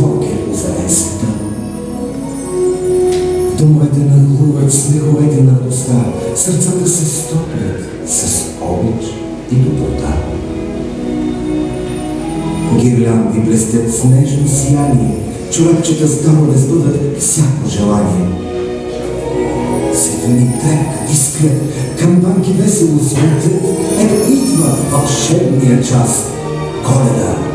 Твоге завесата. В домовете нахлуват смеховете на доста, сърцата се стопят, с обич и доброта. Гирлянди блестят с нежно сияние, чорапчета с дървове сбъдват всяко желание. Светлини трепкат, искрят, камбанки весело светят, ето идва вълшебния час, коледа.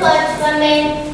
我准备。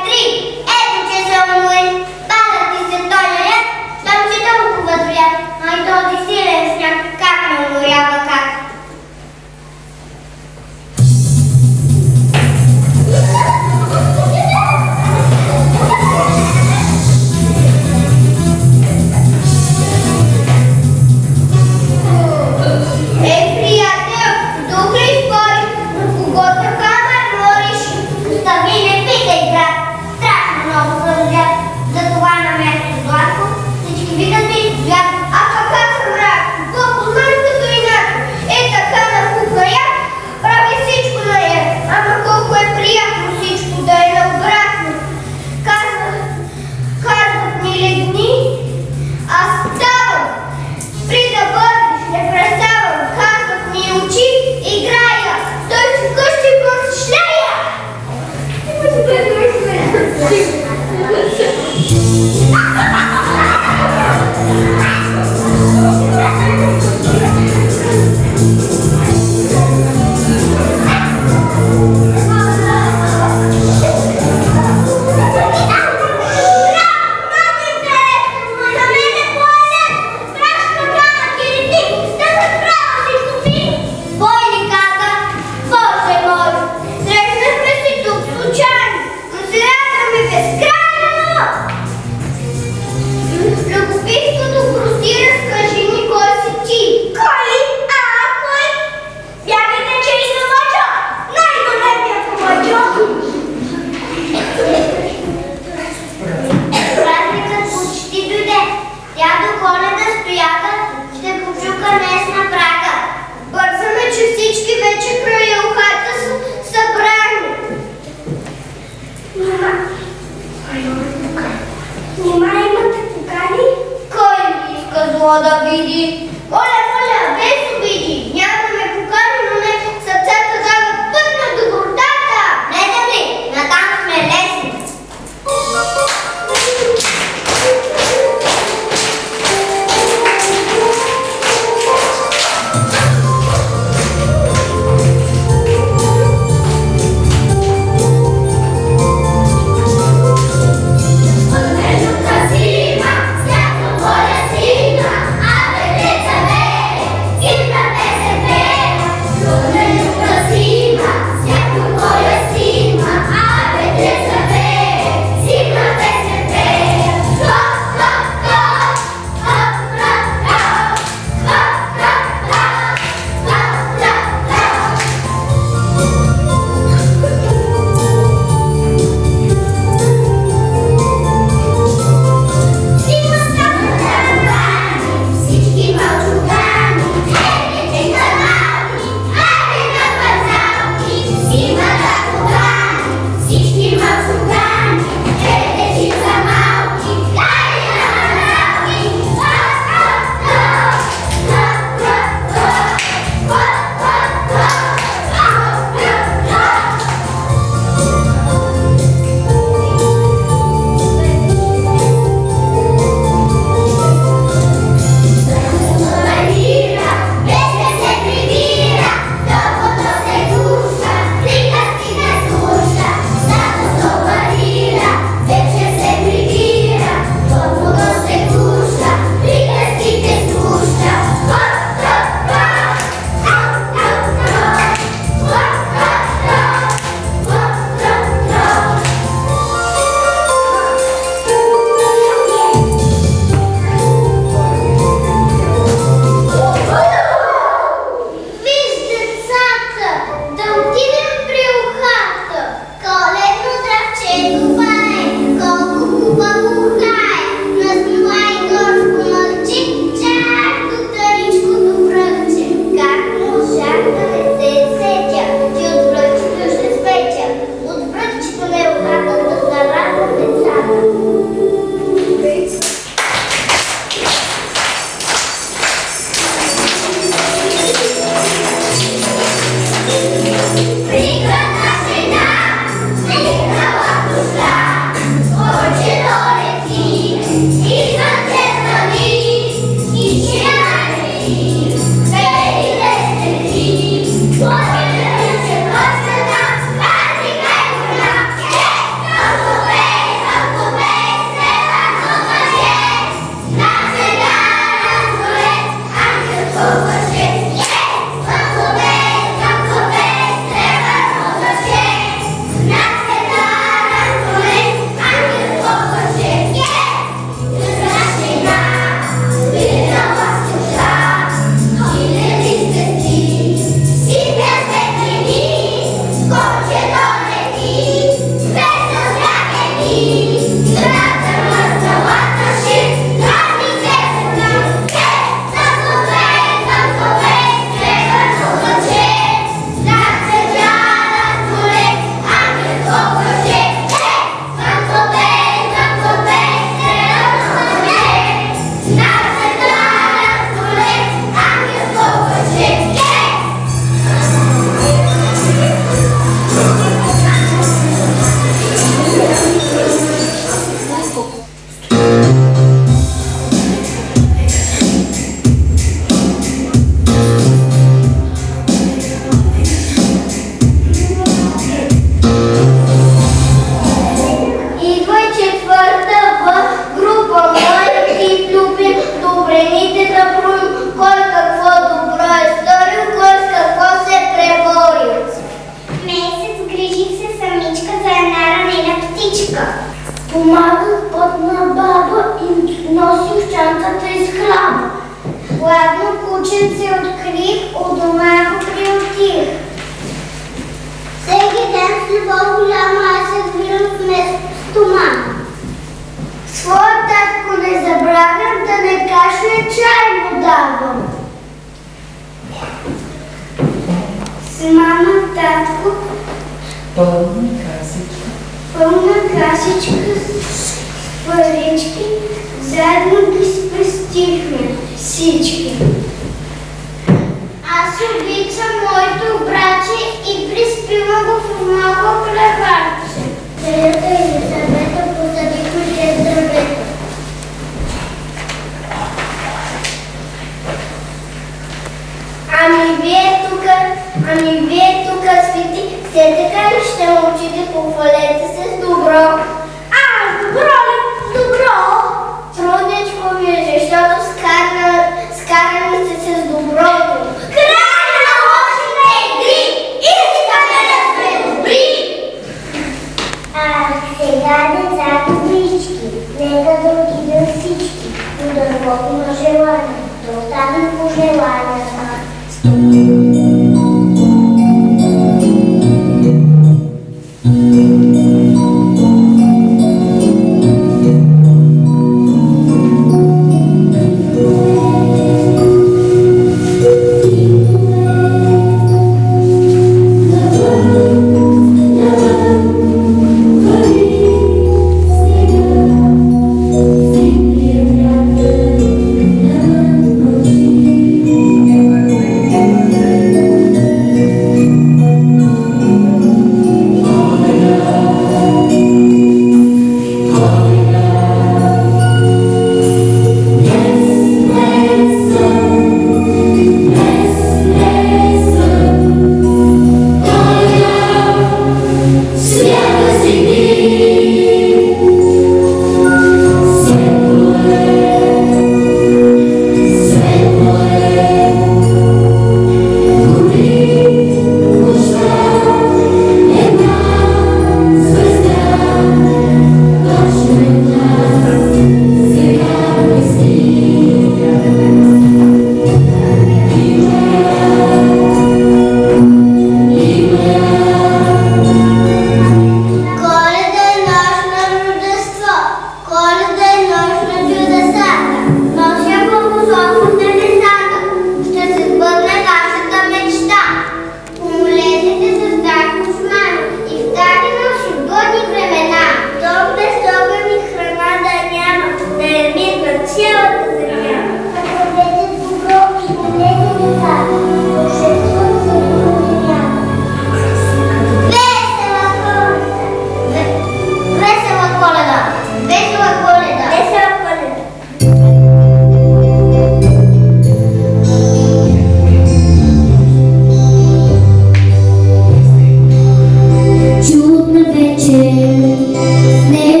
nếu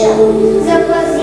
Deixa-nos.